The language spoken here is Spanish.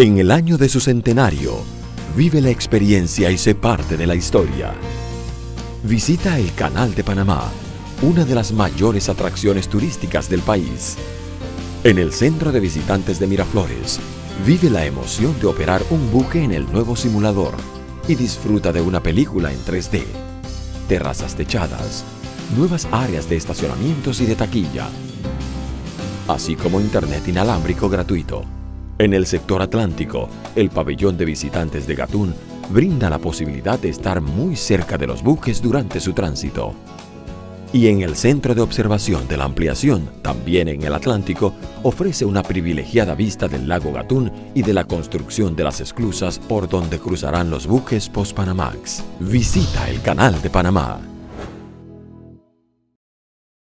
En el año de su centenario, vive la experiencia y se parte de la historia. Visita el Canal de Panamá, una de las mayores atracciones turísticas del país. En el Centro de Visitantes de Miraflores, vive la emoción de operar un buque en el nuevo simulador y disfruta de una película en 3D. Terrazas techadas, nuevas áreas de estacionamientos y de taquilla, así como internet inalámbrico gratuito. En el sector atlántico, el pabellón de visitantes de Gatún brinda la posibilidad de estar muy cerca de los buques durante su tránsito. Y en el centro de observación de la ampliación, también en el Atlántico, ofrece una privilegiada vista del lago Gatún y de la construcción de las esclusas por donde cruzarán los buques post-Panamax. Visita el Canal de Panamá.